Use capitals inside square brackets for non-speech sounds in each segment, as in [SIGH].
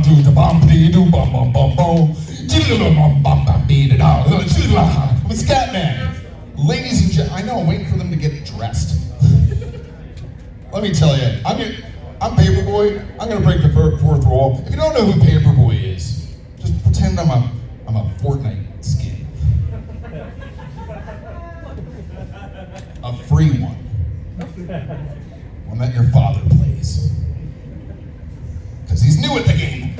bum do da bum dee do bum bum bum bum. Diddle bum bum bum dee da da. I'm Scatman. Ladies and gentlemen, I know I'm waiting for them to get dressed. Let me tell you, I'm your, I'm Paperboy. I'm gonna break the fourth wall. If you don't know who Paperboy is, just pretend I'm a I'm a Fortnite skin, a free one, one that your father plays, he's new at the game.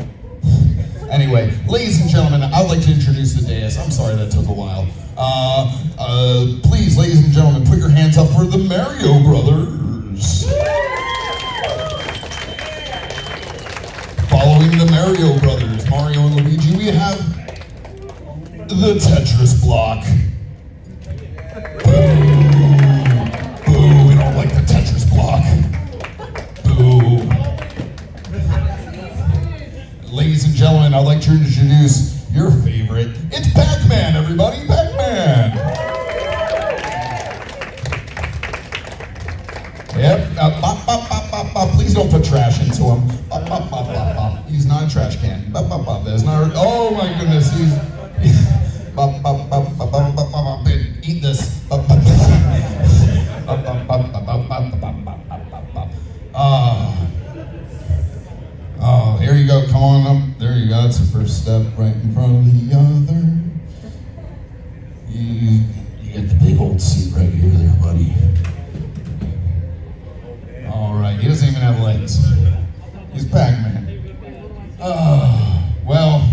Anyway, ladies and gentlemen, I'd like to introduce the dais. I'm sorry that took a while. Uh, uh, please, ladies and gentlemen, put your hands up for the Mario Brothers. Following the Mario Brothers, Mario and Luigi, we have the Tetris block. Boo! Boo! We don't like the Tetris block. Ladies and gentlemen, I'd like to introduce your favorite. It's Pac-Man, everybody! Pac-Man! Yep. Uh, bop, bop, bop, bop, bop. Please don't put trash into him. Bop, bop, bop, bop, bop. He's not a trash can. Bop, bop, bop. There's not. Oh my goodness. He's. bop, bop, bop, bop, bop, bop, bop. Eat this. Bop, bop, bop, bop, bop, bop, Come on up. There you go. That's the first step, right in front of the other. You, you get the big old seat right here, there, buddy. All right. He doesn't even have legs. He's Pac-Man. Uh, well.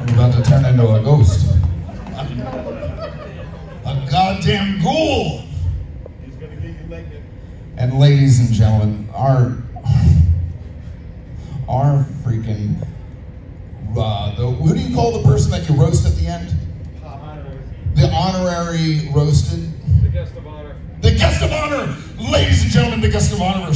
I'm about to turn into a ghost. A goddamn ghoul. And ladies and gentlemen, our our freaking uh, the who do you call the person that you roast at the end? The honorary roasted. The guest of honor. The guest of honor, ladies and gentlemen, the guest of honor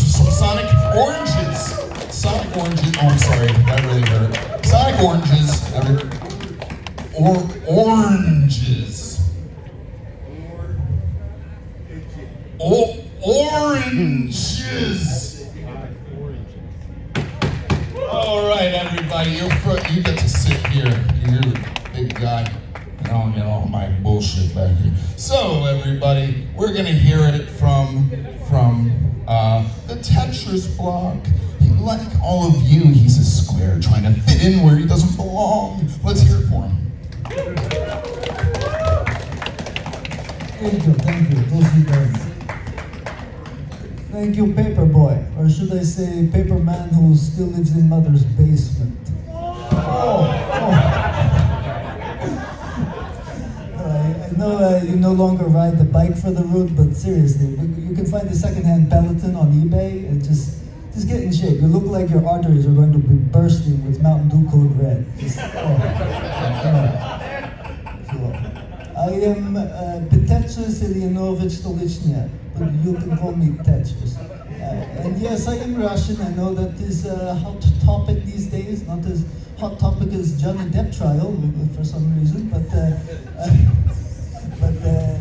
seriously, you can find a secondhand Peloton on eBay and just just get in shape. You look like your arteries are going to be bursting with Mountain Dew Code Red. Just, oh. Oh. So, I am uh, Petechus Eleonovich Stolichnya, but you can call me Tetris. Uh, and yes, I am Russian. I know that is a hot topic these days, not as hot topic as Johnny Depp trial for some reason, but uh, [LAUGHS] uh, but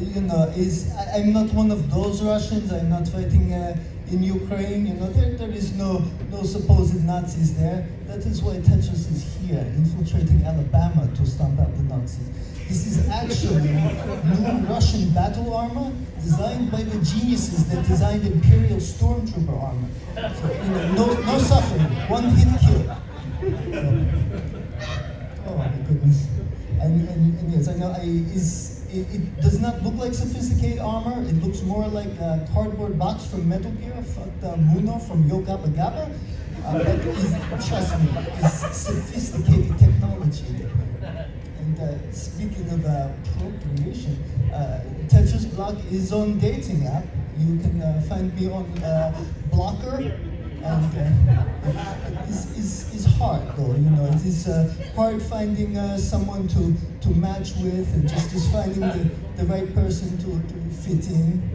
you know, is I'm not one of those Russians. I'm not fighting uh, in Ukraine. You know, there, there is no no supposed Nazis there. That is why Tetris is here, infiltrating Alabama to stomp out the Nazis. This is actually [LAUGHS] new Russian battle armor designed by the geniuses that designed Imperial Stormtrooper armor. So, you know, no, no suffering, one hit kill. Oh my goodness. And, and, and yes, I know I, is, it, it does not look like sophisticated armor. It looks more like a cardboard box from Metal Gear, fuck the Muno from Yo Gabba Gabba. Uh, but trust me, it's sophisticated technology. And uh, speaking of uh, procreation, uh, Tetris Block is on dating app. You can uh, find me on uh, Blocker. And uh, it's, it's, it's hard though, you know, it is uh, hard finding uh, someone to, to match with and just, just finding the, the right person to, to fit in.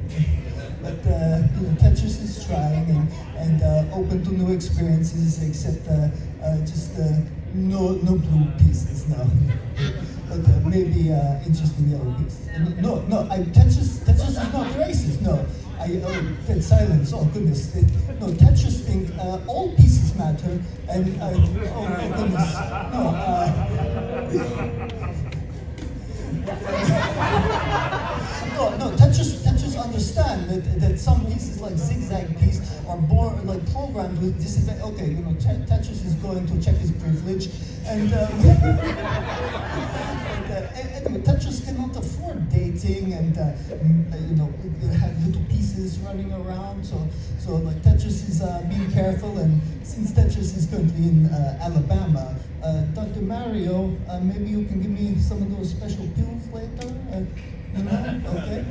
But uh, you know, Tetris is trying and, and uh, open to new experiences, except uh, uh, just uh, no no blue pieces, no. [LAUGHS] but maybe interesting yellow pieces. No, no, I, Tetris, Tetris is not racist. No, I oh, dead silence. Oh goodness. It, no, Tetris think uh, all pieces matter, and uh, oh, oh goodness. No. Uh, [LAUGHS] no, no. Tetris, understand that, that some pieces like zigzag piece are born like programmed with This disadvantage. Okay, you know, Tetris is going to check his privilege, and. Uh, [LAUGHS] dating and uh, you know have little pieces running around. So so like Tetris is uh, being careful, and since Tetris is currently in uh, Alabama, uh, Dr. Mario, uh, maybe you can give me some of those special pills later. Uh, you [LAUGHS] know, okay.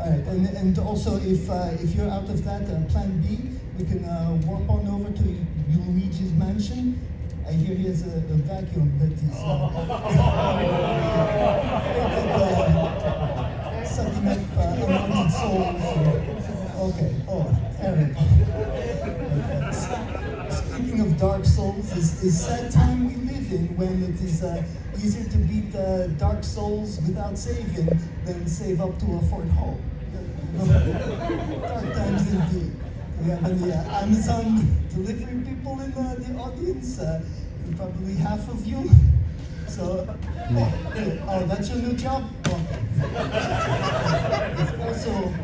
All right, and, and also if if you're out of that, Plan B, we can warp on over to Luigi's mansion I hear he has a, a vacuum that is uh, [LAUGHS] uh, sucking up uh, souls. Okay, oh, Eric. Speaking of dark souls, is, is sad time we live in when it is uh, easier to beat uh, dark souls without saving than save up to a Fort Home. [LAUGHS] dark times indeed. We have any uh, Amazon delivery people in uh, the audience? Uh, probably half of you. So, oh, oh, that's your new job? Okay. also,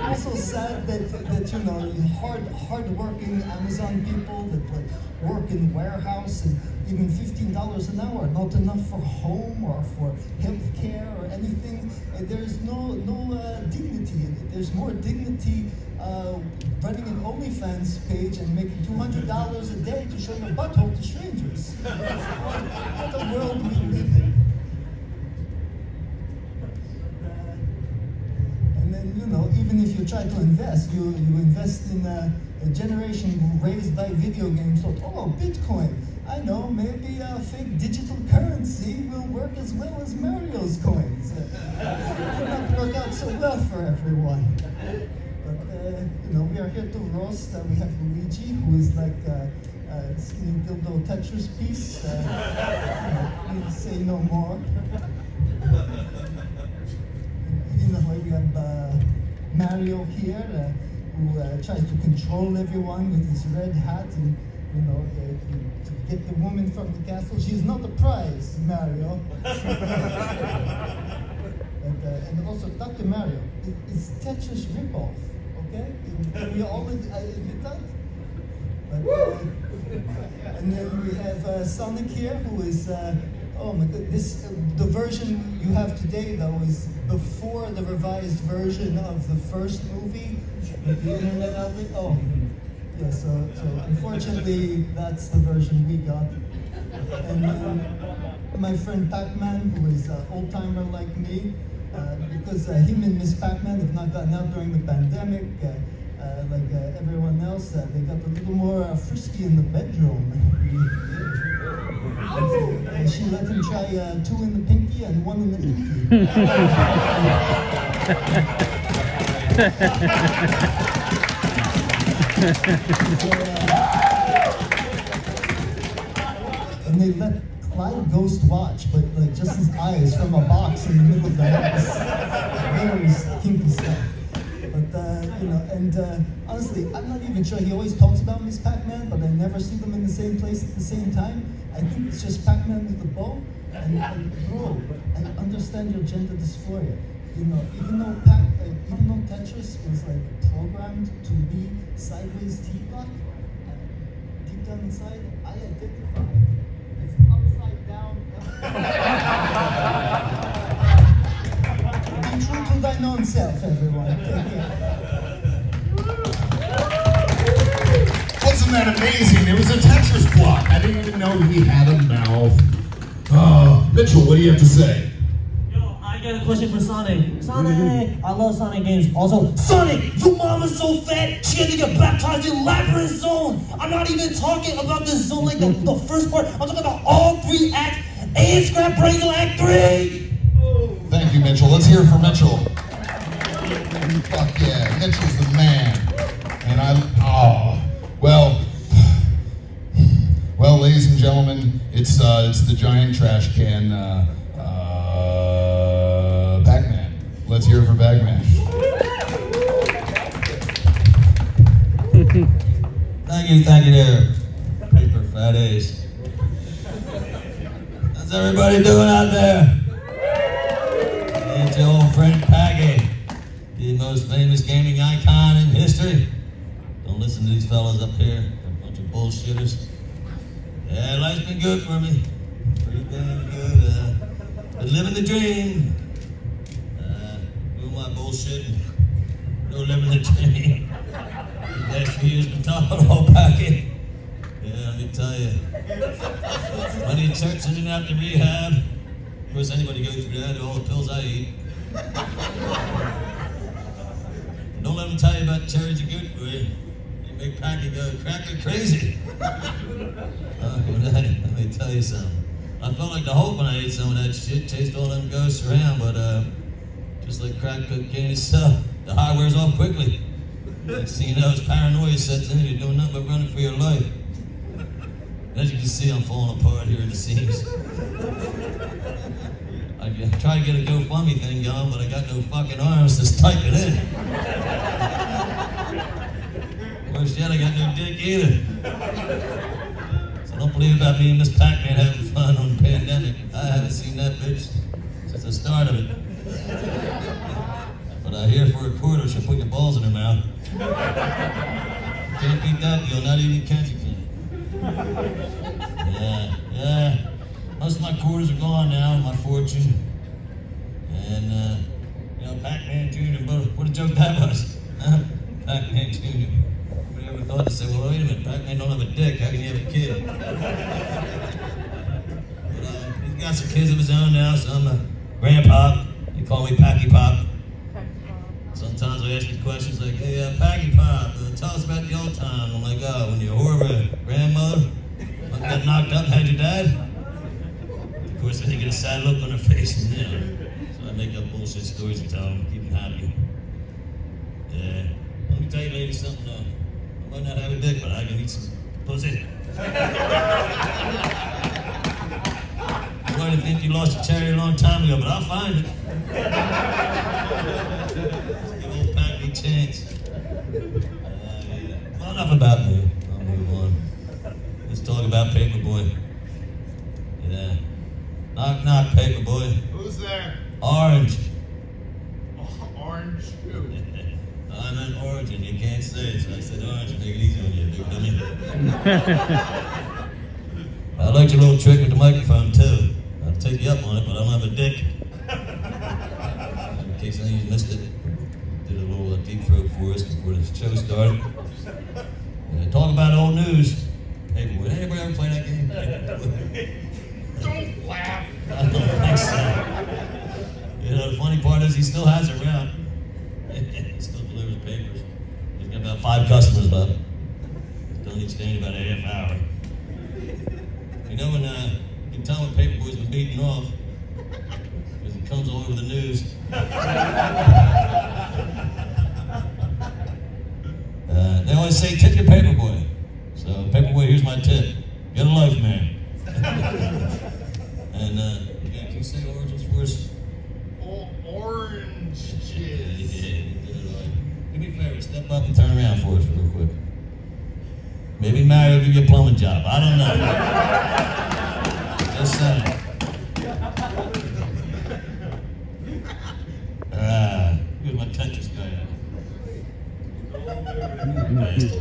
also sad that, that you know, hard, hard-working Amazon people that like work in warehouse and even $15 an hour, not enough for home or for health care or anything. There's no, no uh, dignity in it. There's more dignity uh, running an OnlyFans page and making $200 a day to show your butthole to strangers. [LAUGHS] what a world we live in. Uh, and then, you know, even if you try to invest, you, you invest in a, a generation raised by video games, thought, oh, Bitcoin. I know, maybe a fake digital currency will work as well as Mario's coins. [LAUGHS] Uh, it not work out so well for everyone. But, uh, you know, we are here to roast. Uh, we have Luigi, who is like uh, uh, skinny dildo Tetris piece. Uh, [LAUGHS] you know, say no more. [LAUGHS] you know, we have uh, Mario here, uh, who uh, tries to control everyone with his red hat and you know, uh, to get the woman from the castle. She's not the prize, Mario. [LAUGHS] and, uh, and also, Dr. Mario, is Tetris ripoff, okay? We all admit that? But, uh, and then we have uh, Sonic here, who is, uh, oh my god, this, uh, the version you have today, though, is before the revised version of the first movie, the internet outlet. Oh, yeah, so, so unfortunately, that's the version we got. And my friend Pac-Man, who is an old-timer like me, uh, because uh, him and Miss Pac-Man have not gotten out during the pandemic, uh, uh like uh, everyone else, uh, they got a little more frisky in the bedroom. [LAUGHS] And she let him try two in the pinky and one in the pinky. [LAUGHS] [LAUGHS] [LAUGHS] and they let Clyde Ghost watch, but like just his eyes from a box in the middle of the house. Very kinky stuff. But uh, you know, and uh, honestly, I'm not even sure. He always talks about Miss Pac-Man, but I never see them in the same place at the same time. I think it's just Pac-Man with the bow. And, and bro, I understand your gender dysphoria you know, even though Pac, uh, even though Tetris was like programmed to be sideways T-block, uh, deep down inside, I identify as upside down. [LAUGHS] be true to thine own self, everyone. [LAUGHS] Wasn't that amazing? It was a Tetris block. I didn't even know he had a mouth. Oh, Mitchell, what do you have to say? Got a question for Sonic. Sonic! I love Sonic games. Also, Sonic! Your mom is so fat, she had to get baptized in Labyrinth Zone! I'm not even talking about this zone like the, the first part. I'm talking about all three acts and Scrap Brazel Act 3! Thank you, Mitchell. Let's hear it for Mitchell. Fuck yeah, Mitchell's the man. And I'm oh, well, [SIGHS] well, ladies and gentlemen, it's uh, it's the giant trash can. Uh, Let's hear it for Bagman. Thank you, thank you there, paper ace. How's everybody doing out there? It's your old friend Packy, the most famous gaming icon in history. Don't listen to these fellas up here, they're a bunch of bullshitters. Yeah, life's been good for me. Pretty damn good. Uh, been living the dream. [LAUGHS] My bullshit. No the. The few years been tough on old Packy. Yeah, let me tell you. When he church in and out to rehab, of course anybody goes through that, all the pills I eat. Don't let them tell you about cherries are good for you. They make Packy go cracker crazy. Uh, hey, [LAUGHS] let me tell you something. I felt like the Hulk when I ate some of that shit, chased all them ghosts around, but uh, just like crack cocaine itself, the high wears off quickly. Next thing you know, it's paranoia sets in, you're doing nothing but running for your life. As you can see, I'm falling apart here at the seams. I tried to get a GoFundMe thing going, but I got no fucking arms to type it in. Worse yet, I got no dick either. So don't believe about me and Miss Pac-Man having fun on the pandemic. I haven't seen that bitch since the start of it. But I hear for a quarter she'll put your balls in her mouth. Can't beat that you'll not even catch Kensington. Yeah, yeah. Most of my quarters are gone now, my fortune. And, uh, you know, Pac-Man Jr., what, a joke that was. Pac-Man Jr. Nobody ever thought to say, well, wait a minute, Pac-Man don't have a dick, how can he have a kid? But uh, he's got some kids of his own now, so I'm a grandpa. They call me Packy Pop. Sometimes I ask you questions like, hey, uh, Packy Pop, uh, tell us about the old time. I'm like, oh, when whore of grandmother, got knocked up, had your dad? Of course, then you get a sad look on her face, and yeah. So I make up bullshit stories and tell them, keep them happy. Yeah. Let me tell you, ladies, something. Uh, I might not have a dick, but I can eat some pussy. You might have think you lost your cherry a long time ago, but I'll find it. Give old Pat a chance. Uh, enough about me. I'll move on. Let's talk about Paperboy. Yeah. Knock, knock, Paperboy. Who's there? Orange. Oh, orange who? I meant origin. You can't say it, so I said orange. Make it easy on you, big dummy. I liked your little trick with the microphone too. I'll take you up on it, but I don't have a dick. Case any of you missed it, did a little uh, deep throat for us before the show started. Uh, talk about old news. Hey, would anybody ever play that game? [LAUGHS] Don't laugh. [LAUGHS] I don't think so. You know, the funny part is he still has it around. he [LAUGHS] still delivers papers. He's got about five customers left. He's done to in about a half hour. You know when uh, you can tell when Paperboy's been beaten off because he comes all over the news. Uh, they always say, tip your Paperboy. So, Paperboy, here's my tip. Get a life, man. [LAUGHS] and, uh, yeah, can you say origins for us? O- orange Yeah, jizz. yeah, you did it right. Do me a favor, step up and turn around for us real quick. Maybe Mario will give you a plumbing job. I don't know. [LAUGHS] Just saying. Ah, here's my Tetris guy. Bastard.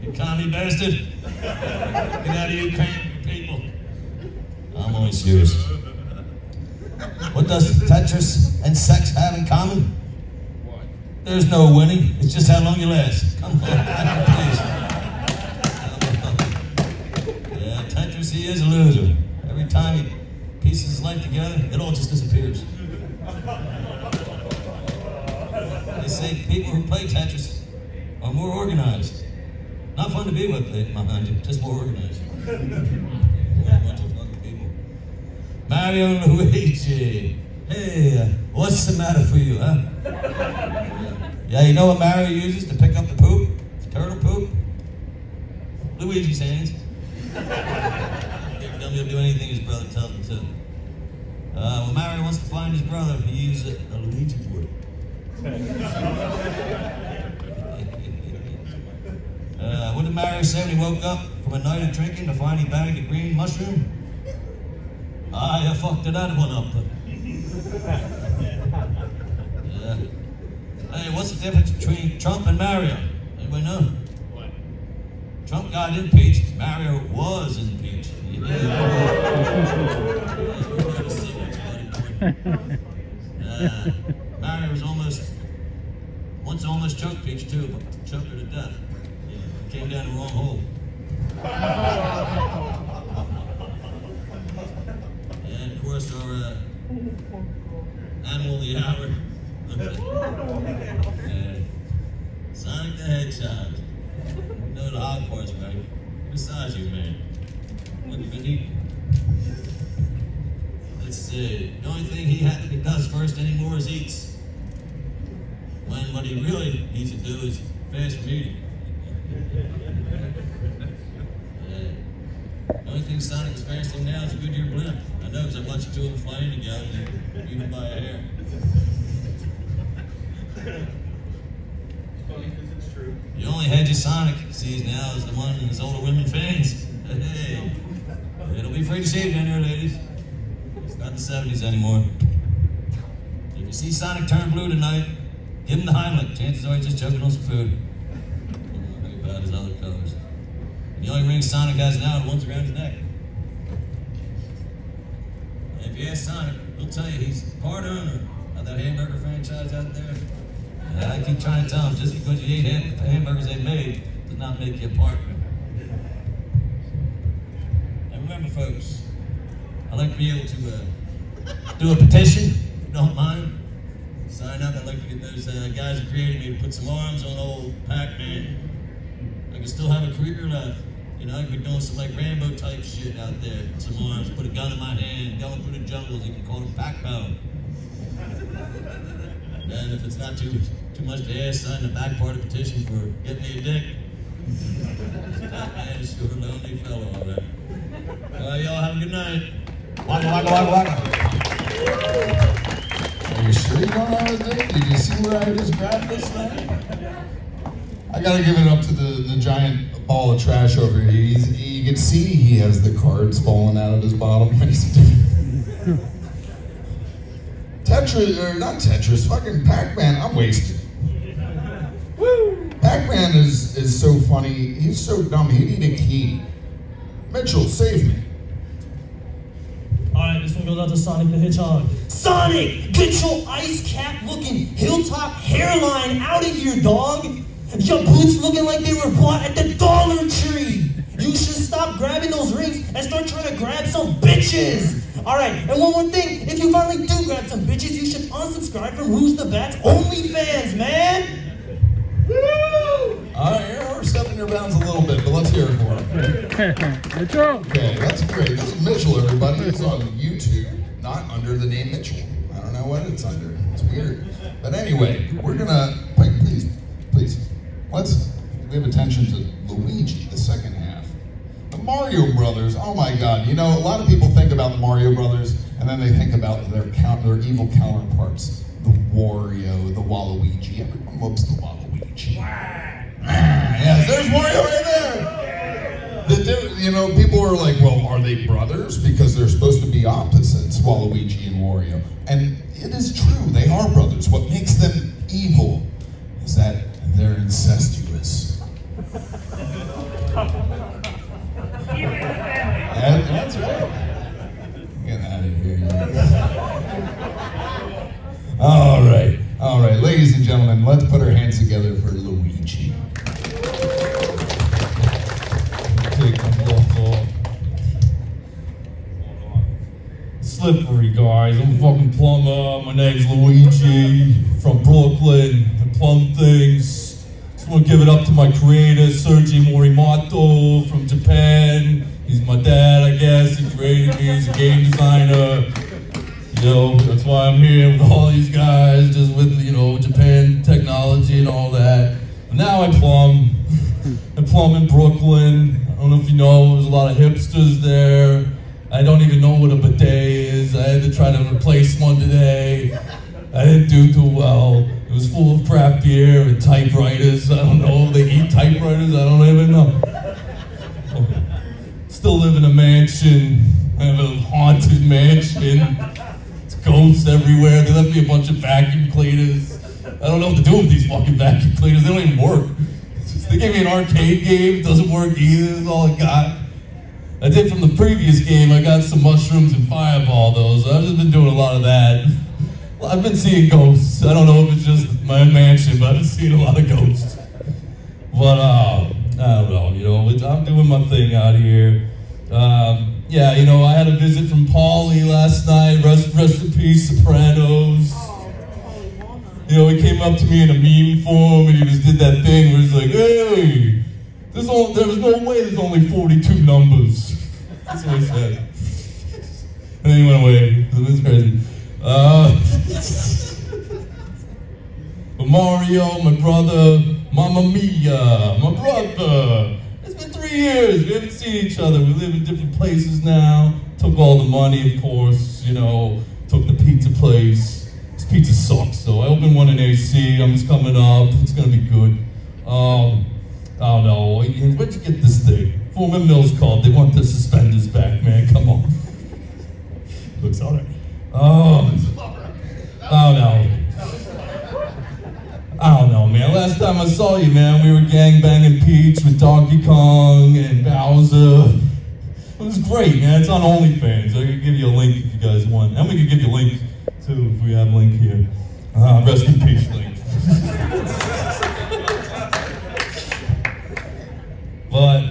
You commie bastard. Get out of Ukraine, people. I'm only serious. What does Tetris and sex have in common? What? There's no winning. It's just how long you last. Come on, please. Yeah, Tetris, he is a loser. Every time he pieces his life together, it all just disappears. They say people who play Tetris are more organized. Not fun to be with, eh, mind you, just more organized. Mario Luigi. Hey, uh, what's the matter for you, huh? Yeah, you know what Mario uses to pick up the poop? Turtle poop? Luigi's hands. He'll do anything his brother tells him to. Uh, when Mario wants to find his brother, he uses a Luigi board. Mario said when he woke up from a night of drinking to find he bagged a green mushroom? I fucked that one up. [LAUGHS] Yeah. Hey, what's the difference between Trump and Mario? Anybody know? What? Trump got impeached. Mario was impeached. [LAUGHS] [LAUGHS] Uh, Mario was almost, once almost choked Peach too, but choked her to death. Yeah, came down the wrong hole. And of course our uh, [LAUGHS] animal [LAUGHS] of the hour. Yeah. Sonic the Hedgehog. You know the hard parts, right? Besides you, man. What you been eating? Let's see. The only thing he, ha- he does first anymore is eats. When what he really needs to do is fast from you can buy a hair. It's funny because it's true. The only hedge Sonic sees now is the one in his older women fans. Hey, it'll be free to shave down here, ladies. It's not the 70s anymore. If you see Sonic turn blue tonight, give him the Heimlich. Chances are he's just choking on some food. Don't about his other colors. The only ring Sonic has now are the ones around his neck. And if you ask Sonic, he'll tell you he's part owner of that hamburger franchise out there. And I keep trying to tell him, just because you ate ham- the hamburgers they made does not make you a partner. And remember, folks, I'd like to be able to uh, do a petition, if you don't mind. Sign up. I'd like to get those uh, guys who created me to put some arms on old Pac-Man. I can still have a career left. You know, I could be doing some like Rambo type shit out there. Some arms, put a gun in my hand, going through the jungles. You can call it Pac-Bow. And if it's not too too much to ask, sign the back part of the petition for getting me a dick. man is sure lonely fellow, all right. Right, y'all have a good night. Waka, waka, waka, waka. Are you sure you don't have a dick? Did you see where I just grabbed this thing? I gotta give it up to the, the giant ball the trash over here. He's, you can see he has the cards falling out of his bottom. [LAUGHS] Tetris, or not Tetris, fucking Pac-Man. I'm wasted. Woo! Pac-Man is, is so funny. He's so dumb. He'd eat a key. Mitchell, save me. Alright, this one goes out to Sonic the Hedgehog. Sonic, get your ice cap looking hilltop hairline out of here, dog. Your boots looking like they were bought at the Dollar Tree. You should stop grabbing those rings and start trying to grab some bitches. Alright, and one more thing. If you finally do grab some bitches, you should unsubscribe from Who's the Bats OnlyFans, man. All right, you're overstepping your bounds a little bit, but let's hear it for him. [LAUGHS] Mitchell. Okay, that's great. This is Mitchell, everybody. It's on YouTube, not under the name Mitchell. I don't know what it's under. It's weird. But anyway, we're gonna wait, please, please. Let's give attention to Luigi, the second half. The Mario Brothers. Oh my God! You know, a lot of people think about the Mario Brothers, and then they think about their count, their evil counterparts, the Wario, the Waluigi. Everyone loves the Waluigi. Ah, yes, there's Wario right there. The, you know, people are like, well, are they brothers? Because they're supposed to be opposites, Waluigi and Wario. And it is true, they are brothers. What makes them evil is that they're incestuous. That- that's right. Get out of here. you- All right, all right, ladies and gentlemen, let's put our hands together for Luigi. Slippery guys, I'm a fucking plumber. My name's Luigi from Brooklyn. My creator, Sergi Morimoto from Japan. He's my dad, I guess. He created me. He's a game designer. You know, that's why I'm here with all these guys, just with, you know, Japan technology and all that. And now I plumb. I plumb in Brooklyn. I don't know if you know, there's a lot of hipsters there. I don't even know what a bidet is. I had to try to replace one today. I didn't do too well. It was full of craft beer and typewriters. I don't know. They eat typewriters. I don't even know. Still live in a mansion. I have a haunted mansion. It's ghosts everywhere. They left me a bunch of vacuum cleaners. I don't know what to do with these fucking vacuum cleaners. They don't even work. They gave me an arcade game. It doesn't work either. That's all I got. I did from the previous game. I got some mushrooms and fireball though. So I've just been doing a lot of that. Well, I've been seeing ghosts. I don't know if it's just my mansion, but I've seeing a lot of ghosts. But uh, I don't know. You know, I'm doing my thing out here. Um, yeah, you know, I had a visit from Paulie last night. Rest, rest in peace, Sopranos. You know, he came up to me in a meme form and he just did that thing where he's like, "Hey, there's only, there's no way there's only 42 numbers." That's what he said. And then he went away. It was crazy. Uh, [LAUGHS] Mario, my brother, Mamma Mia, my brother. It's been three years. We haven't seen each other. We live in different places now. Took all the money, of course. You know, took the pizza place. This pizza sucks, so I opened one in AC. I'm just coming up. It's gonna be good. Um, I don't know. Where'd you get this thing? Forman Mills called. They want the suspenders back, man. Come on. [LAUGHS] Looks alright. Oh, don't know. I don't know, man. Last time I saw you, man, we were gang banging Peach with Donkey Kong and Bowser. It was great, man. It's on OnlyFans. I could give you a link if you guys want. And we could give you a link, too, if we have a link here. Uh, rest in peace, link. [LAUGHS] but,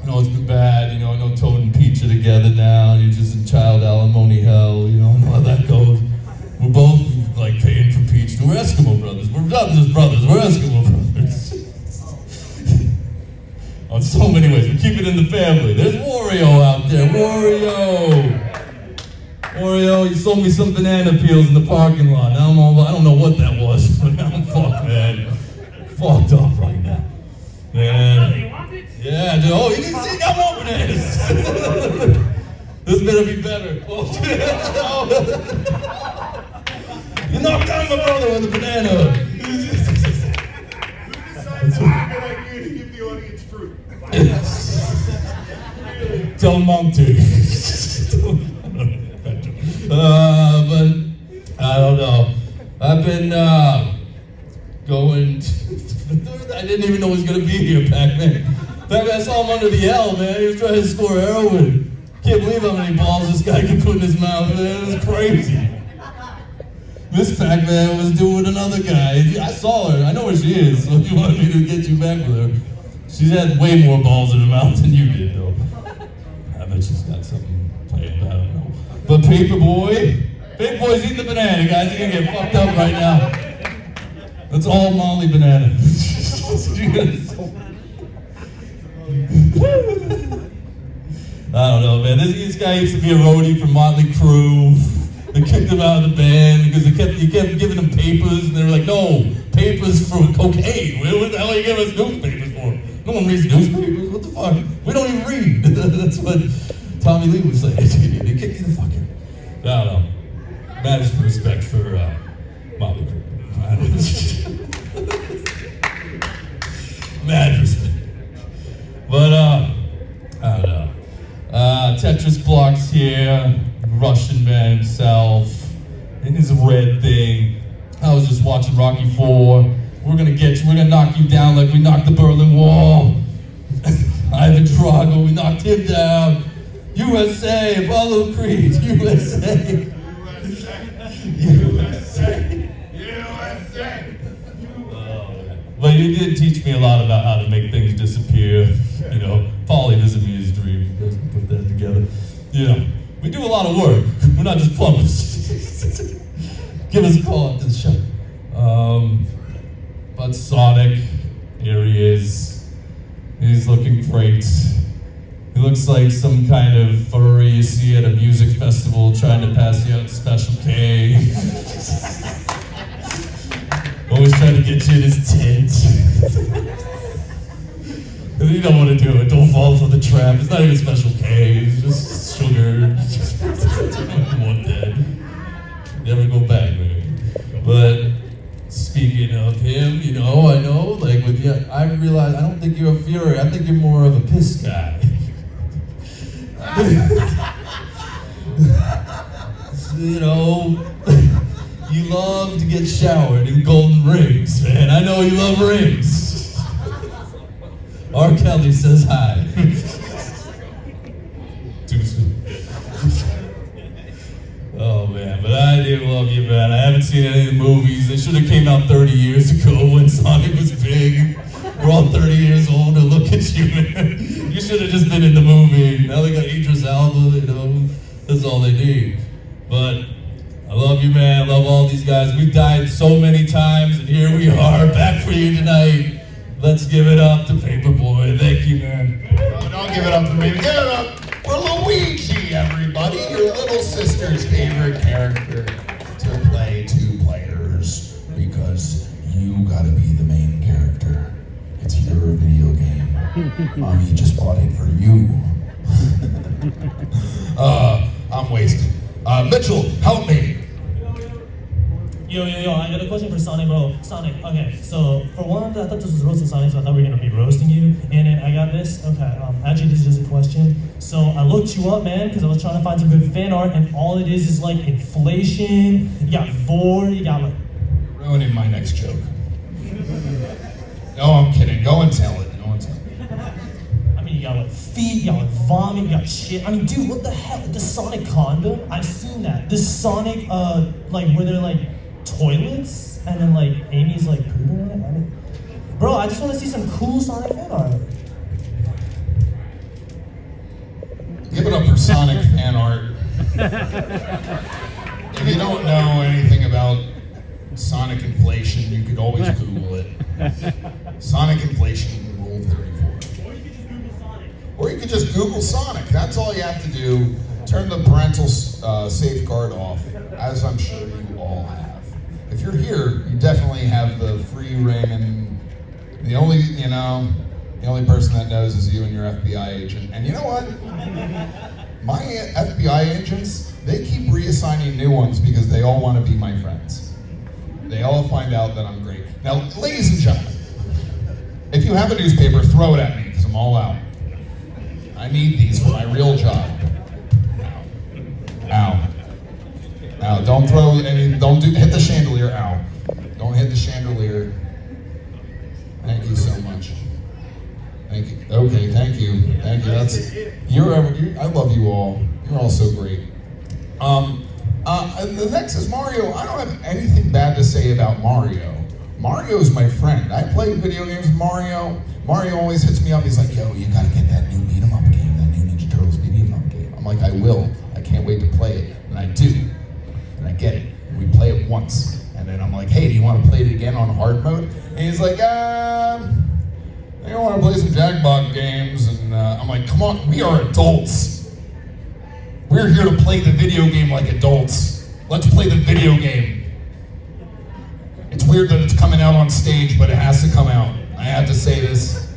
you know, it's been bad. You know, I know Toad are together now, you're just in child alimony hell. You know, [LAUGHS] how that goes. We're both, like, paying for Peach. We're Eskimo brothers. We're not just brothers. We're Eskimo brothers. [LAUGHS] On so many ways. We keep it in the family. There's Wario out there. Wario! Wario, you sold me some banana peels in the parking lot. Now I'm all, I don't know what that was, [LAUGHS] but now I'm fucked, man. Fucked up right now. Man. Yeah, dude. Oh, you can see more bananas. this better be better. [LAUGHS] Oh, you knocked down my brother with banana. A good idea to give the audience fruit. Del Monte. uh, but I don't know. I've been uh, going. [LAUGHS] I didn't even know he was gonna be here back then. Back guy saw him under the L, man, he was trying to score heroin. Can't believe how many balls this guy could put in his mouth, man. It was crazy. Miss Pac-Man was doing another guy. I saw her. I know where she is. So if you want me to get you back with her, she's had way more balls in her mouth than you did, though. I bet she's got something planned. I don't know. But Paperboy, Paperboy's eating the banana, guys. You're gonna get fucked up right now. That's all Molly banana. [LAUGHS] [LAUGHS] I don't know, man. This, this guy used to be a roadie for Motley Crue. They kicked him out of the band because they kept you kept giving him papers, and they were like, "No, papers for cocaine. What the hell are you giving us newspapers for? No one reads newspapers. What the fuck? We don't even read." [LAUGHS] That's what Tommy Lee was saying. [LAUGHS] they kicked you the fuck. I don't know. Respect for uh, Motley Crue. Respect. But uh, I don't know. Uh, Tetris blocks here. Russian man himself in his red thing. I was just watching Rocky Four. We're gonna get you. We're gonna knock you down like we knocked the Berlin Wall. [LAUGHS] Ivan Drago, we knocked him down. USA, Apollo Creed, [LAUGHS] USA. USA. USA! USA. But you did teach me a lot about how to make things disappear. You know, Paulie doesn't mean his dream. Doesn't put that together. You know, we do a lot of work. [LAUGHS] We're not just plumbers. [LAUGHS] Give us a call after the show. Um, but Sonic, here he is. He's looking great. He looks like some kind of furry you see at a music festival trying to pass you out Special K. [LAUGHS] Always trying to get you in his tent. You don't want to do it. Don't fall for the trap. It's not even Special K. It's just sugar. [LAUGHS] Want that. Never go back, man. But speaking of him, you know, I know, like with you, I realize I don't think you're a furry. I think you're more of a piss guy. [LAUGHS] you know, you love to get showered in golden rings, man. I know you love rings. R. Kelly says hi. [LAUGHS] Too soon. Oh man, but I do love you, man. I haven't seen any of the movies. They should have came out 30 years ago [LAUGHS] when Sonic was big. We're all 30 years old, and look at you, man. You should have just been in the movie. Now they got Idris Elba, you know. That's all they need. But I love you, man. I love all these guys. We've died so many times, and here we are, [LAUGHS] back for you tonight. Let's give it up to Paperboy. Thank you, man. No, don't give it up to me. Give it up for Luigi, everybody. Your little sister's favorite character to play two players because you gotta be the main character. It's your video game. [LAUGHS] Mommy just bought it for you. [LAUGHS] uh, I'm wasted. Uh, Mitchell, help me. Yo, yo, yo, I got a question for Sonic, bro. Sonic, okay, so for one, I thought this was roasting Sonic, so I thought we were gonna be roasting you. And then I got this, okay, um, actually, this is just a question. So I looked you up, man, because I was trying to find some good fan art, and all it is is like inflation, you got vore, you got like. Ruining my next joke. No, I'm kidding. Go and tell it. Go and tell it. I mean, you got like feet, you got like vomit, you got shit. I mean, dude, what the hell? The Sonic condom? I've seen that. The Sonic, uh, like where they're like toilets, and then like Amy's like pooping in it. I mean, bro, I just want to see some cool Sonic fan art. Give it up for Sonic [LAUGHS] fan art. If you don't know anything about Sonic inflation, you could always Google it. Sonic inflation rule 34. Or you could just Google Sonic. That's all you have to do. Turn the parental uh, safeguard off, as I'm sure you all have. If you're here, you definitely have the free ring, and the only, you know, the only person that knows is you and your FBI agent. And you know what? My FBI agents, they keep reassigning new ones because they all want to be my friends. They all find out that I'm great. Now, ladies and gentlemen, if you have a newspaper, throw it at me because I'm all out. I need these for my real job. Ow. Ow. Don't throw any, don't do, hit the chandelier. Ow. Don't hit the chandelier. Thank you so much. Thank you. Okay, thank you. Thank you. That's, you're, ever- you I love you all. You're all so great. Um, uh, the next is Mario. I don't have anything bad to say about Mario. Mario's my friend. I play video games with Mario. Mario always hits me up. He's like, yo, you gotta get that new beat 'em up game, that new Ninja Turtles beat 'em up game. I'm like, I will. I can't wait to play it. And I do. And I get it. We play it once. And then I'm like, hey, do you want to play it again on hard mode? And he's like, um, I don't want to play some Jackbox games. And uh, I'm like, come on, we are adults. We're here to play the video game like adults. Let's play the video game. It's weird that it's coming out on stage, but it has to come out. I have to say this.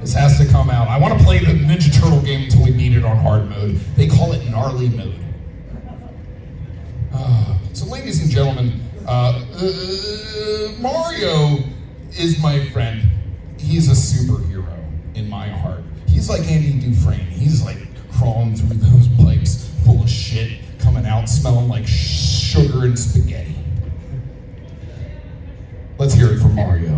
This has to come out. I want to play the Ninja Turtle game until we beat it on hard mode. They call it gnarly mode. Ah, so, ladies and gentlemen, uh, uh, Mario is my friend. He's a superhero in my heart. He's like Andy Dufresne. He's like crawling through those pipes full of shit, coming out smelling like sugar and spaghetti. Let's hear it from Mario.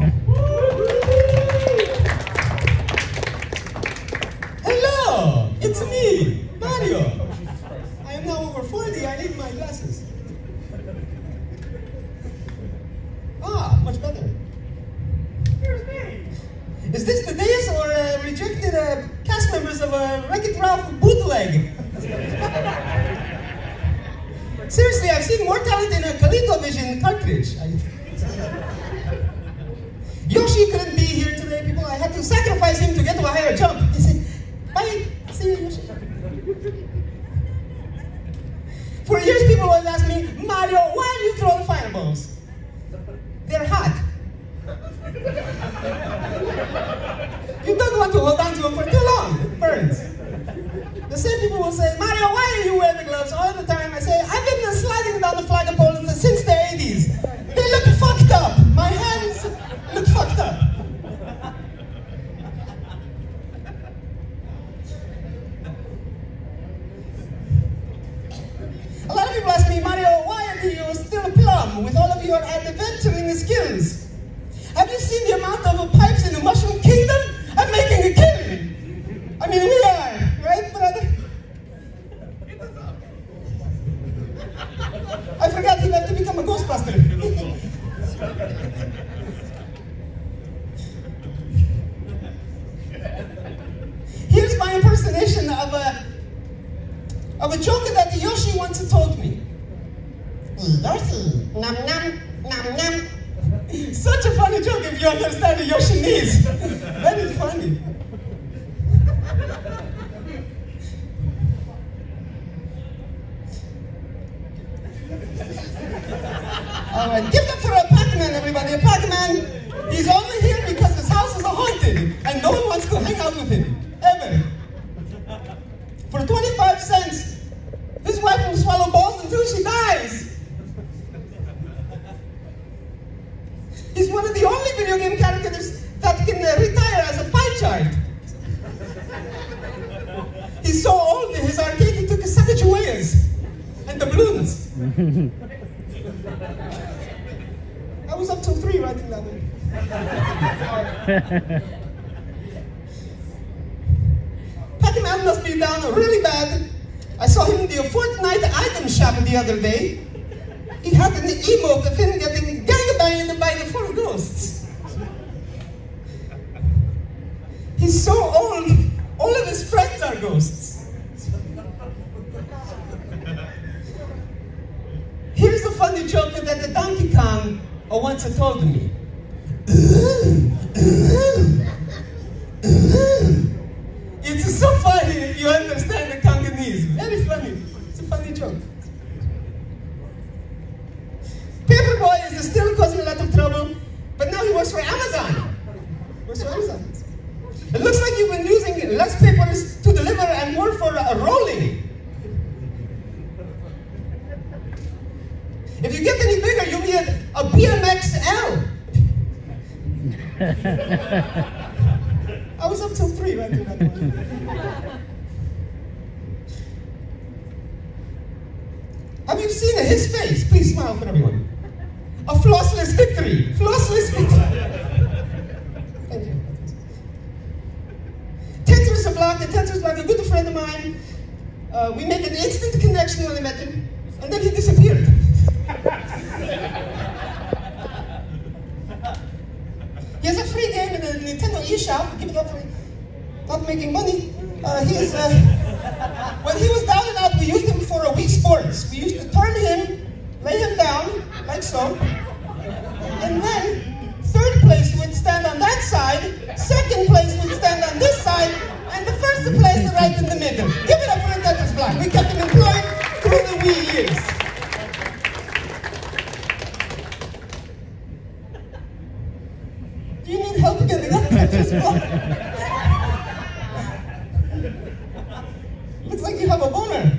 Yoshi, nom nom, nom nom. Such a funny joke if you understand the Yoshinese. Very funny. All right, give up for a Pac-Man, everybody. A Pac-Man, he's only here because his house is haunted, and no one wants to hang out with him, [LAUGHS] Pac-Man must be down really bad. I saw him in the Fortnite item shop the other day. He had an emote of him getting gangbanged by the four ghosts. He's so old, all of his friends are ghosts. Here's a funny joke that the Donkey Kong once told me. BMXL. [LAUGHS] I was up till three right through that one. Have you seen his face? Please smile for everyone. A flossless victory. Flossless victory. Thank you. Tetris block, the Tetris block, a good friend of mine. Uh, we made an instant connection when I met him, and then he disappeared. He has a free game in the Nintendo eShop. Give it up for not making money. Uh, uh, when he was down and out, we used him for a Wii Sports. We used to turn him, lay him down, like so, and then third place would stand on that side, second place would stand on this side, and the first place right in the middle. Give it up for the Black. We kept him employed through the Wii years. Do you need help getting [LAUGHS] Looks like you have a boner.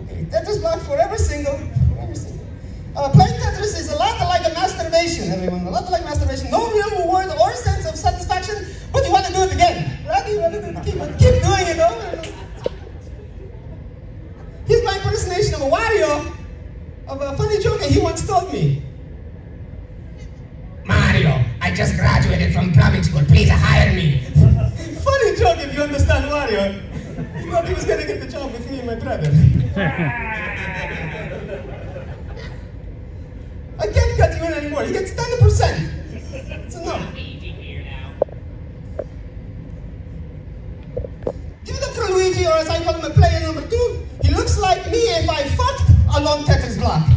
okay, Tetris block forever single. Forever single. Uh, playing Tetris is a lot like a masturbation, everyone. A lot like masturbation. No real reward or sense of satisfaction, but you want to do it again. Right? You want to do keep, keep doing it over and over. Here's my impersonation of a Wario, of a funny joke that he once told me. He thought he was gonna get the job with me and my brother. I can't cut you in anymore. He gets 10%. It's enough. Give it up for Luigi, or as I call him, a player number two. He looks like me if I fucked a long Tetris block.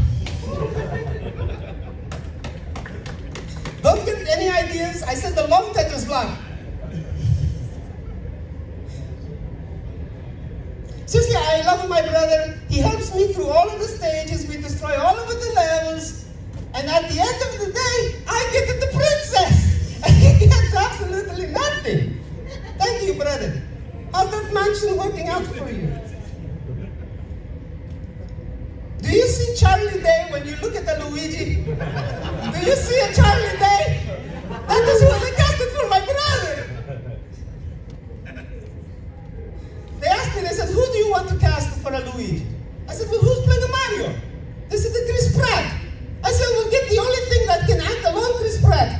Don't get any ideas. I said the long Tetris block. Seriously, I love my brother. He helps me through all of the stages. We destroy all of the levels. And at the end of the day, I get the princess. [LAUGHS] And he gets absolutely nothing. Thank you, brother. How's that mansion working out for you? Do you see Charlie Day when you look at the Luigi? Do you see a Charlie Day? That is who they casted for my brother. They asked me, they said, who you want to cast for a Luigi? I said, well, who's playing Mario? They said, Chris Pratt. I said, well, get the only thing that can act alone, Chris Pratt.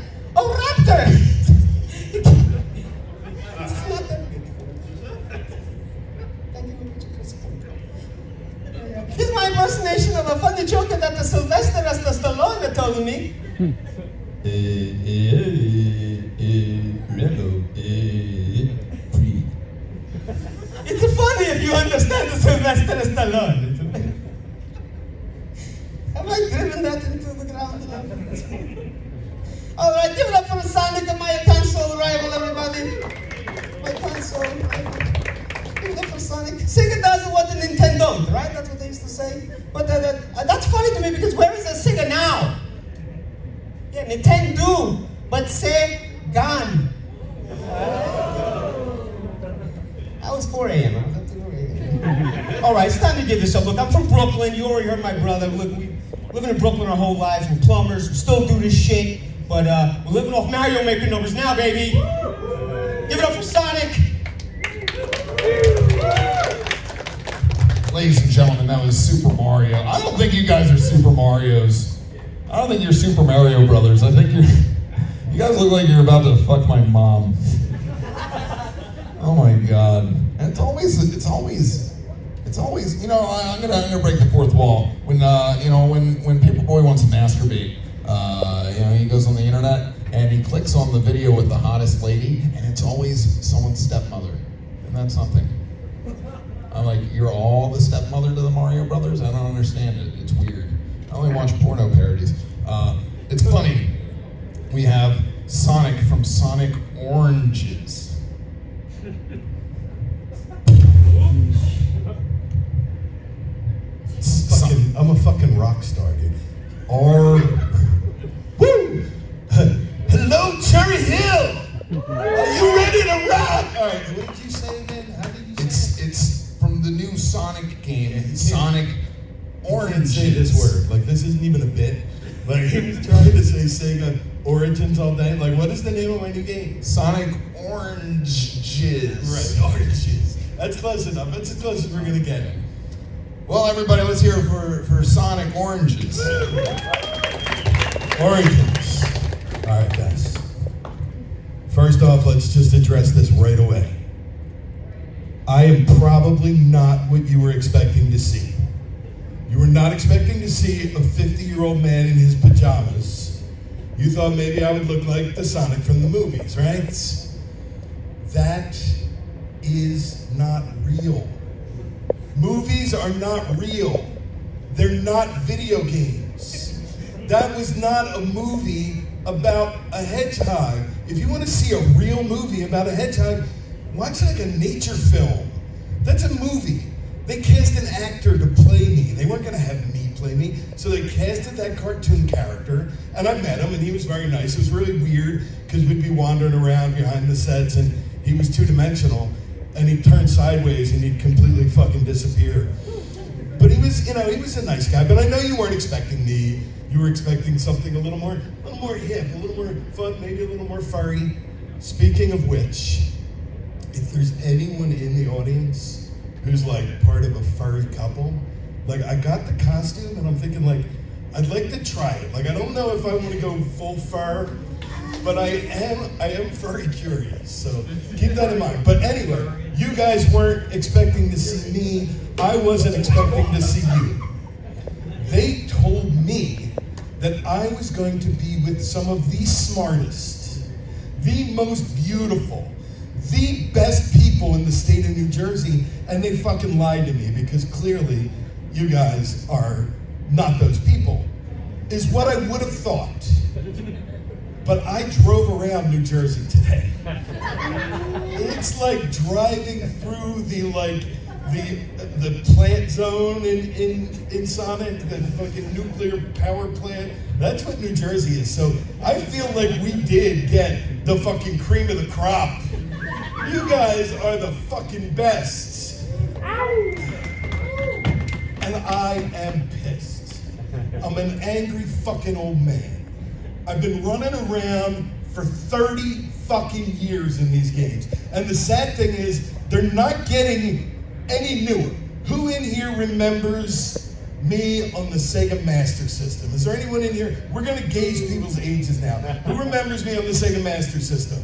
All right, give it up for Sonic and my console rival, everybody. My console. Give it for Sonic. Sega does what the Nintendo right? That's what they used to say. But uh, that, uh, that's funny to me because where is the Sega now? Yeah, Nintendo, but say gone. That was 4 a.m. I was up to 4 a.m. All right, it's time to give this up. Look, I'm from Brooklyn. You already heard my brother. Look, we living in Brooklyn our whole lives. We're plumbers. We still do this shit, but uh, we're living off Mario Maker numbers now, baby. Give it up for Sonic. Ladies and gentlemen, that was Super Mario. I don't think you guys are Super Mario's. I don't think you're Super Mario Brothers. I think you're. [LAUGHS] You guys look like you're about to fuck my mom. Oh my god. And it's always. It's always. It's always. You know, I, I'm gonna. I'm gonna break the fourth wall. When uh, you know, when when Paperboy wants to masturbate, uh, you know, he goes on the internet and he clicks on the video with the hottest lady, and it's always someone's stepmother, and that's something. I'm like, you're all the stepmother to the Mario Brothers? I don't understand it. It's weird. I only watch porno parodies. Uh, it's funny. We have Sonic from Sonic Oranges. I'm a fucking rock star, dude. Or, woo! Hello, Cherry Hill. Are you ready to rock? All right, what did you say again? How did you say It's it's from the new Sonic game, Sonic can't say this word. Like this isn't even a bit. Like [LAUGHS] he was trying to say Sega Origins all day. Like what is the name of my new game? Sonic Oranges. Right, Oranges. That's close enough. That's as close as we're gonna get. Well, everybody, let's hear it for, for Sonic Oranges. [LAUGHS] Origins. All right, guys. First off, let's just address this right away. I am probably not what you were expecting to see. You were not expecting to see a 50 year old man in his pajamas. You thought maybe I would look like the Sonic from the movies, right? That is not real. Movies are not real. They're not video games. That was not a movie about a hedgehog. If you want to see a real movie about a hedgehog, watch like a nature film. That's a movie. They cast an actor to play me. They weren't going to have me play me. So they casted that cartoon character, and I met him, and he was very nice. It was really weird because we'd be wandering around behind the sets, and he was two dimensional, and he'd turn sideways and he'd completely fucking disappear. But he was, you know, he was a nice guy. But I know you weren't expecting me. You were expecting something a little more, a little more hip, a little more fun, maybe a little more furry. Speaking of which, if there's anyone in the audience who's like part of a furry couple, like I got the costume and I'm thinking like, I'd like to try it. Like I don't know if I want to go full fur, but I am I am furry curious. So keep that in mind. But anyway, you guys weren't expecting to see me. I wasn't expecting to see you. They told me that I was going to be with some of the smartest, the most beautiful, the best people in the state of New Jersey, and they fucking lied to me because clearly you guys are not those people, is what I would have thought. But I drove around New Jersey today. [LAUGHS] It's like driving through the like the the plant zone in, in in Sonic, the fucking nuclear power plant. That's what New Jersey is. So I feel like we did get the fucking cream of the crop. You guys are the fucking best. And I am pissed. I'm an angry fucking old man. I've been running around for 30 fucking years in these games. And the sad thing is, they're not getting any newer. Who in here remembers me on the Sega Master System? Is there anyone in here? We're gonna gauge people's ages now. Who remembers me on the Sega Master System?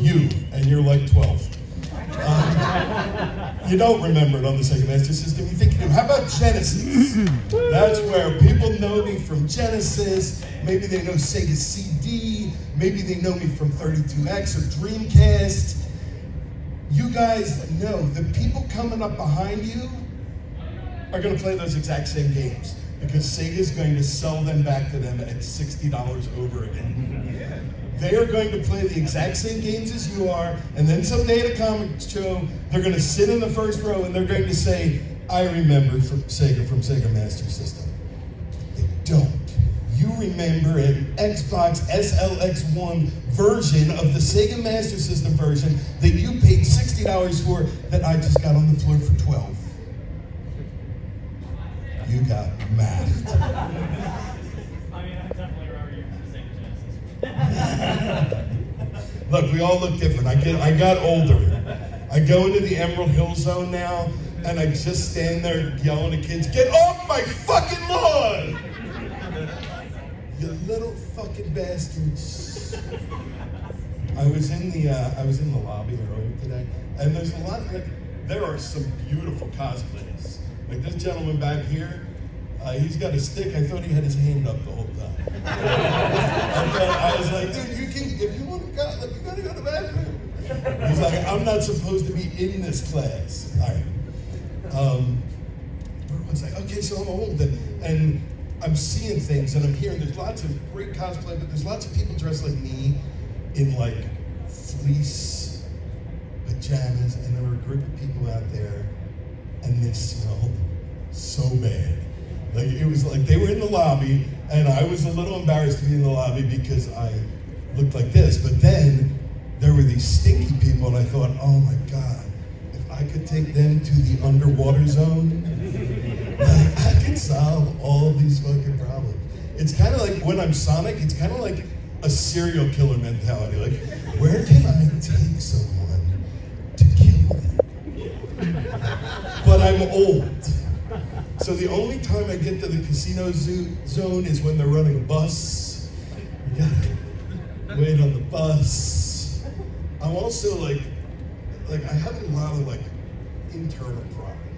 You, and you're like 12. Um, you don't remember it on the Sega Master System. You think you do. How about Genesis? That's where people know me from Genesis. Maybe they know Sega CD. Maybe they know me from 32X or Dreamcast. You guys know the people coming up behind you are going to play those exact same games because Sega's going to sell them back to them at $60 over again. They are going to play the exact same games as you are, and then someday at a comic show, they're going to sit in the first row and they're going to say, I remember from Sega from Sega Master System. They don't. Remember an Xbox SLX1 version of the Sega Master System version that you paid $60 for that I just got on the floor for 12 you got math. I mean, I definitely remember you from Sega Genesis. Look, we all look different. I get, I got older. I go into the Emerald Hill Zone now, and I just stand there yelling at kids, "Get off my fucking lawn!" You little fucking bastards. I was in the, uh, I was in the lobby earlier today, and there's a lot. Like, there are some beautiful cosplays. Like this gentleman back here, uh, he's got a stick. I thought he had his hand up the whole time. [LAUGHS] I, was like, dude, you can, if you want to go, like, you gotta go to the bathroom. He's like, I'm not supposed to be in this class. All right. Um, where was I? Okay, so I'm old and I'm seeing things and I'm hearing there's lots of great cosplay, but there's lots of people dressed like me in like fleece pajamas, and there were a group of people out there and they smelled so bad. Like it was like they were in the lobby, and I was a little embarrassed to be in the lobby because I looked like this. But then there were these stinky people, and I thought, oh my god, if I could take them to the underwater zone, like, I can solve all these fucking problems. It's kind of like when I'm Sonic. It's kind of like a serial killer mentality. Like, where can I take someone to kill them? but I'm old. So the only time I get to the casino zoo, zone is when they're running a bus. You gotta wait on the bus. I'm also like, like I have a lot of like internal problems,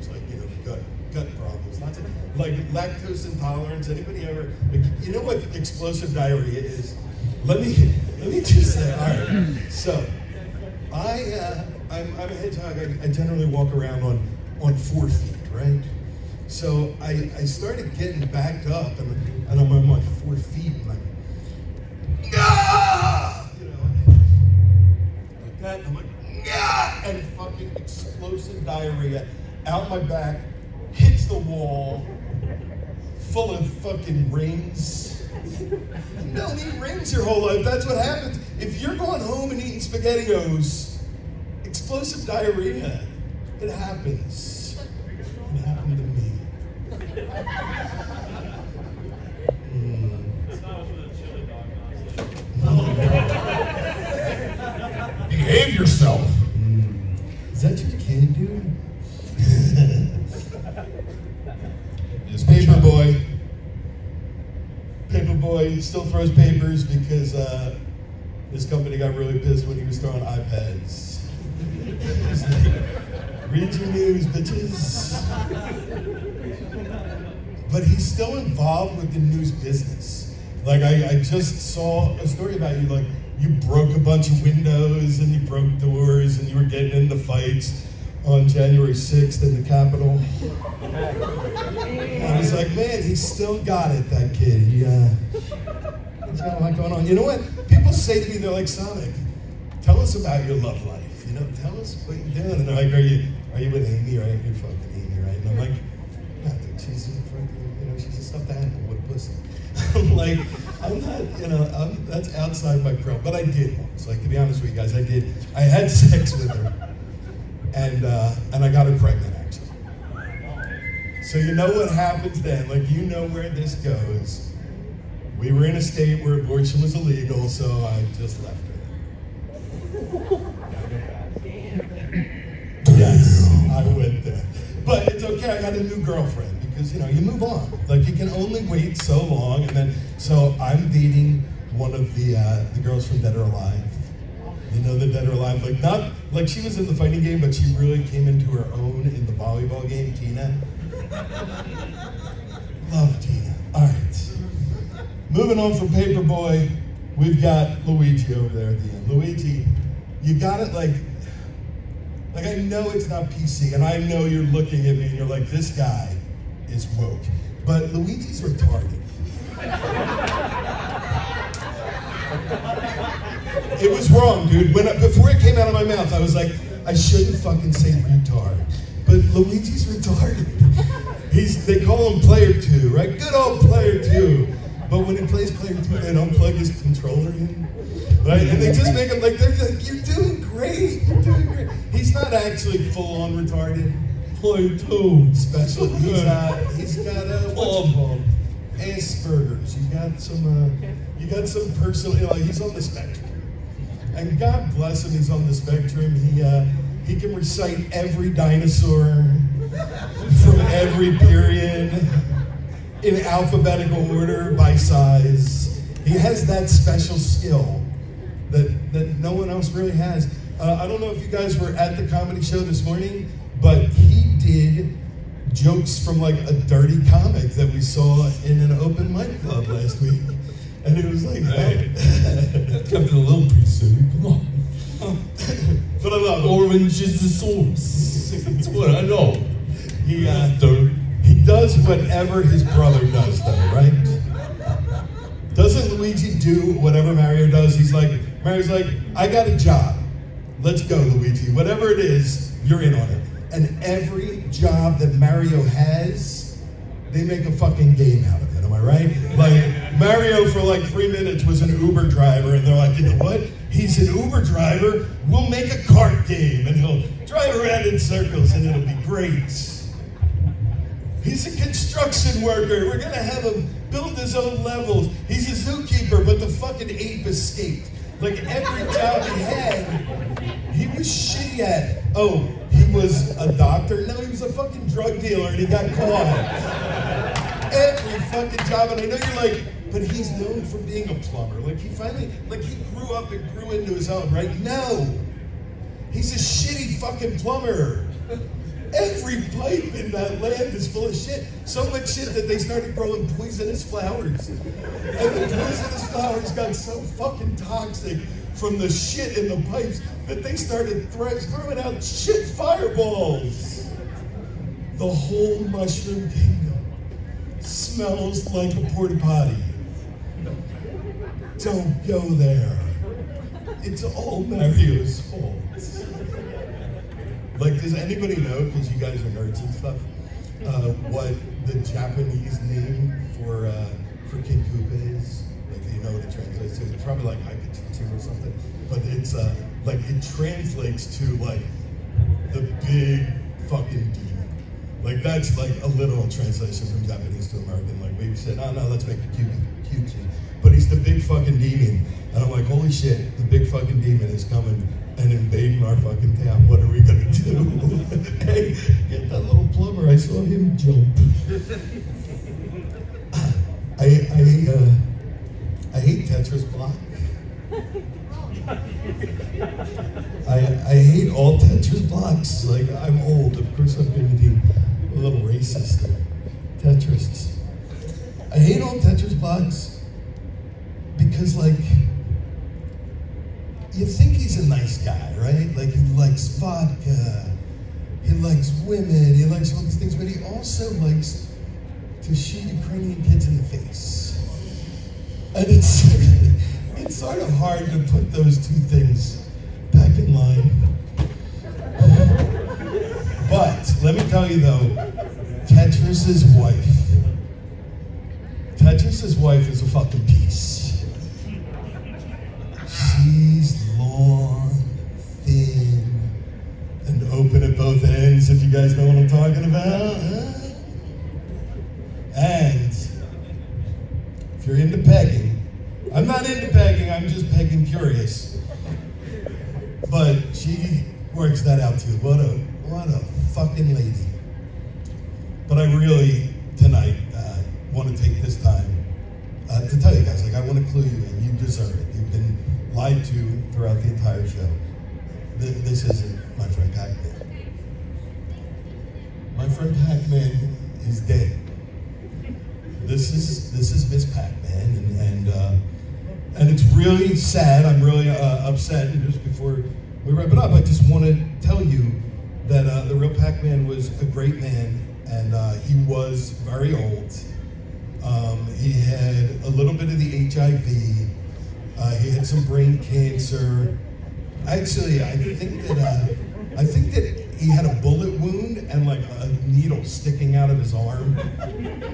gut problems, lots of like lactose intolerance. Anybody ever? You know what explosive diarrhea is? Let me let me just say. All right, so I uh, I'm, I'm a hedgehog. I, I generally walk around on on four feet, right? So I, I started getting backed up and, and I'm on my four feet and I'm, "Ah!" you know, like that. And I'm like, "Ah!" and fucking explosive diarrhea out my back, hits the wall, full of fucking rings. You don't eat rings your whole life. That's what happens. If you're going home and eating SpaghettiOs, explosive diarrhea, it happens. It happened to me. Mm. It's not for the chili dog nonsense. Behave yourself. Is that your kid, dude? Just Paperboy. Paperboy still throws papers because uh, this company got really pissed when he was throwing iPads. Like, [LAUGHS] Read your news, bitches. But he's still involved with the news business. Like I, I just saw a story about you. Like you broke a bunch of windows and you broke doors and you were getting into fights on January 6th in the Capitol. [LAUGHS] I was like, man, he's still got it, that kid. He, uh, he's got a lot going on. You know what? People say to me, they're like, Sonic, tell us about your love life. You know, tell us what you're doing. And they're like, are you, are you with Amy, right? You're fucking Amy, right? And I'm like, no, dude, she's a fucking, you know, she's a stuffed animal with a pussy. I'm like, I'm not, you know, I'm, that's outside my pro. But I did once. Like, to be honest with you guys, I did. I had [LAUGHS] sex with her. And, uh, and I got her pregnant, actually. So you know what happens then. Like, you know where this goes. We were in a state where abortion was illegal, so I just left her. Yes, I went there. But it's okay, I got a new girlfriend because, you know, you move on. Like, you can only wait so long. And then, so I'm dating one of the, uh, the girls from Dead or Alive. You know, the dead or alive. Like not like she was in the fighting game, but she really came into her own in the volleyball game. Tina. Love Tina. All right. Moving on from Paperboy, we've got Luigi over there at the end. Luigi, you got it like like I know it's not PC, and I know you're looking at me and you're like, this guy is woke. But Luigi's retarded. [LAUGHS] It was wrong, dude. When I, before it came out of my mouth, I was like, I shouldn't fucking say retard. But Luigi's retarded. He's they call him player two, right? Good old player two. But when he plays player two, they unplug his controller in. Right? And they just make him like they're like, you're doing great. You're doing great. He's not actually full on retarded. Player two. Special. [LAUGHS] He's uh, he's got a what's it? Asperger's. You got some uh, you got some personal. You know, he's on the spectrum. And God bless him, he's on the spectrum. He uh, he can recite every dinosaur from every period in alphabetical order by size. He has that special skill that that no one else really has. Uh, I don't know if you guys were at the comedy show this morning, but he did jokes from like a dirty comic that we saw in an open mic club last week. And it was like, Hey. Kept it a little PC. Come on. [LAUGHS] but I love. Orange is the source. [LAUGHS] That's what I know. He, uh, he does whatever his brother does, though, right? Doesn't Luigi do whatever Mario does? He's like, Mario's like, I got a job. Let's go, Luigi. Whatever it is, you're in on it. And every job that Mario has, they make a fucking game out of it. Am I right? Like Mario for like three minutes was an Uber driver, and they're like, you know what? He's an Uber driver. We'll make a cart game, and he'll drive around in circles, and it'll be great. He's a construction worker. We're gonna have him build his own levels. He's a zookeeper, but the fucking ape escaped. Like every job he had, he was shitty at. Oh, he was a doctor? No, he was a fucking drug dealer and he got caught. Every fucking job, and I know you're like, but he's known for being a plumber. Like he finally, like he grew up and grew into his own, right? No. He's a shitty fucking plumber. Every pipe in that land is full of shit. So much shit that they started growing poisonous flowers. And the poisonous flowers got so fucking toxic from the shit in the pipes that they started throwing out shit fireballs. The whole mushroom kingdom smells like a porta potty. Don't go there. It's all Mario's fault. Like, does anybody know, because you guys are nerds and stuff, uh, what the Japanese name for uh, for King Koopa is? Like, do you know what it translates to? It's probably like Haikachitu or something. But it's uh, like, it translates to like the big fucking demon. Like, that's like a literal translation from Japanese to American. Like, we said, no, no, let's make it cute. But he's the big fucking demon. And I'm like, holy shit, the big fucking demon is coming and invading our fucking town. What are we gonna do? [LAUGHS] hey, get that little plumber. I saw him jump. [LAUGHS] I I uh, I hate Tetris block. I I hate all Tetris blocks. Like I'm old. Of course I'm gonna be a little racist. Tetrists. I hate all Tetris blocks because like you think he's a nice guy, right? Like he likes vodka, he likes women, he likes all these things, but he also likes to shoot Ukrainian kids in the face. And it's [LAUGHS] it's sort of hard to put those two things back in line. But let me tell you though, Tetris's wife, Tetris's wife is a fucking piece. Ends, if you guys know what I'm talking about. And if you're into pegging, I'm not into pegging, I'm just pegging curious. But she works that out too. What a what a fucking lady. But I really tonight uh, want to take this time uh, to tell you guys, like I want to clue you in. You deserve it. You've been lied to throughout the entire show. This isn't my friend Pac-Man. Friend Pac-Man is dead. This is this is Miss Pac-Man, and and uh, and it's really sad. I'm really uh, upset. And just before we wrap it up, I just want to tell you that uh, the real Pac-Man was a great man, and uh, he was very old. Um, he had a little bit of the HIV. Uh, he had some brain cancer. Actually, I think that uh, I think that he had a bullet wound and like a needle sticking out of his arm.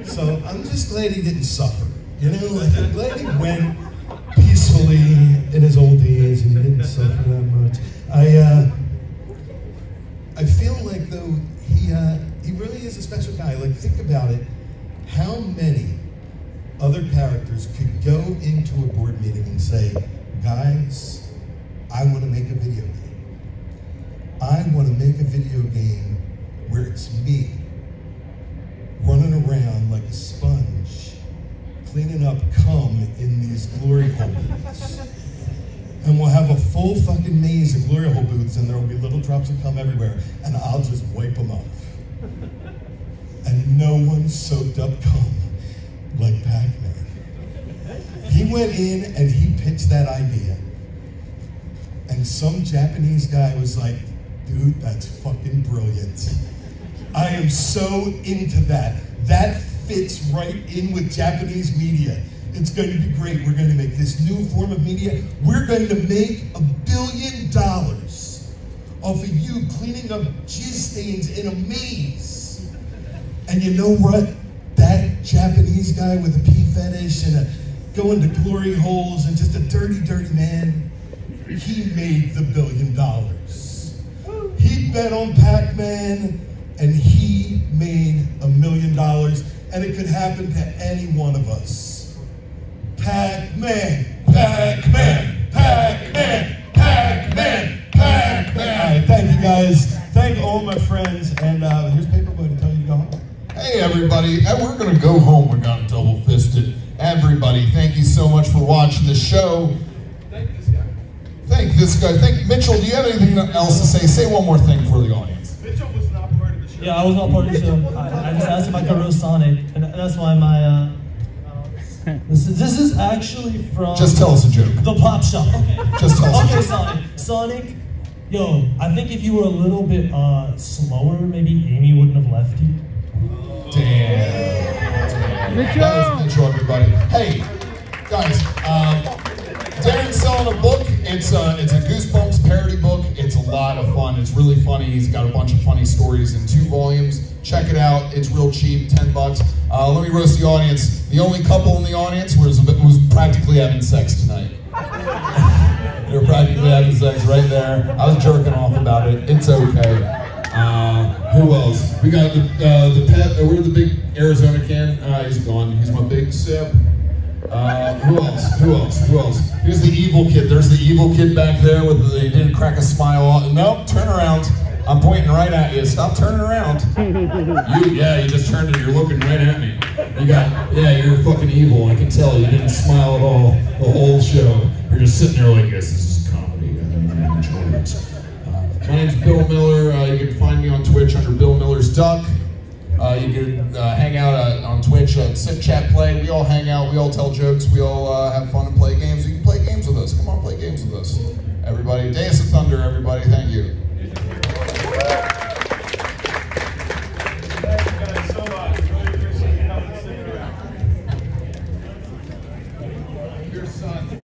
So I'm just glad he didn't suffer. You know, like, I'm glad he went peacefully in his old age and he didn't suffer that much. I uh, I feel like though he uh, he really is a special guy. Like think about it, how many other characters could go into a board meeting and say, guys, I want to make a video game. I want to make a video game where it's me running around like a sponge, cleaning up cum in these glory hole booths. And we'll have a full fucking maze of glory hole booths, and there will be little drops of cum everywhere, and I'll just wipe them off. And no one soaked up cum like Pac-Man. He went in and he pitched that idea. And some Japanese guy was like, dude, that's fucking brilliant. I am so into that. That fits right in with Japanese media. It's going to be great. We're going to make this new form of media. We're going to make a billion dollars off of you cleaning up jizz stains in a maze. And you know what? That Japanese guy with a pee fetish and a going to glory holes and just a dirty, dirty man, he made the billion dollars. He bet on Pac-Man and he made a million dollars and it could happen to any one of us. Pac-Man, Pac-Man, Pac-Man, Pac-Man, Pac-Man. All right, thank you guys. Thank all my friends. And uh, here's Paperboy to tell you to go home. Hey everybody, and we're gonna go home. We're got double fisted. Everybody, thank you so much for watching the show. Thank this guy. Thank this guy. Thank Mitchell. Do you have anything else to say? Say one more thing for the audience. Mitchell was not part of the show. Yeah, I was not part of the show. I, I just asked if I could roast Sonic, and that's why my. Uh, [LAUGHS] this, is, this is actually from. Just tell us a joke. The Pop Shop. Okay. Just tell us a Okay, joke. Sonic. Sonic. Yo, I think if you were a little bit uh, slower, maybe Amy wouldn't have left you. Damn. Mitchell. [LAUGHS] That was Mitchell, everybody. Hey, guys. Um, Darin's selling a book. It's a, it's a Goosebumps parody book. It's a lot of fun. It's really funny. He's got a bunch of funny stories in two volumes. Check it out. It's real cheap, ten bucks. Uh, let me roast the audience. The only couple in the audience was was practically having sex tonight. [LAUGHS] They were practically having sex right there. I was jerking off about it. It's okay. Uh, who else? We got the uh, the pet. Uh, we're the big Arizona can. Uh, he's gone. He's my big sip. Uh, who else? Who else? Who else? Here's the evil kid. There's the evil kid back there with the, he didn't crack a smile. On. Nope, turn around. I'm pointing right at you. Stop turning around. [LAUGHS] You, yeah, you just turned and you're looking right at me. You got, yeah, you're fucking evil. I can tell. You didn't smile at all the whole show. You're just sitting there like, yes, this is comedy. and I enjoy it. Uh, my name's Bill Miller. Uh, you can find me on Twitch under Bill Miller's Duck. Uh, you can uh, hang out uh, on Twitch at Sip Chat Play. We all hang out. We all tell jokes. We all uh, have fun and play games. You can play games with us. Come on, play games with us, everybody. Dais of Thunder, everybody. Thank you.